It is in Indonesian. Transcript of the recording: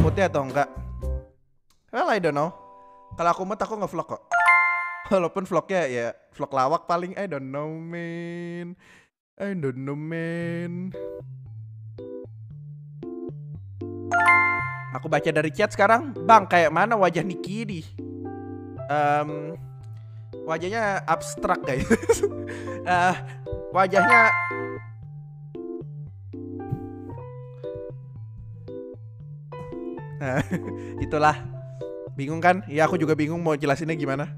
moodnya atau enggak. Well, I don't know. Kalau aku mood aku nge-vlog kok. Walaupun vlognya ya vlog lawak paling I don't know man. I don't know man. Aku baca dari chat sekarang, Bang, kayak mana wajah Niki di? Um, wajahnya abstrak guys. uh, wajahnya Nah, itulah. Bingung kan? Ya aku juga bingung mau jelasinnya gimana.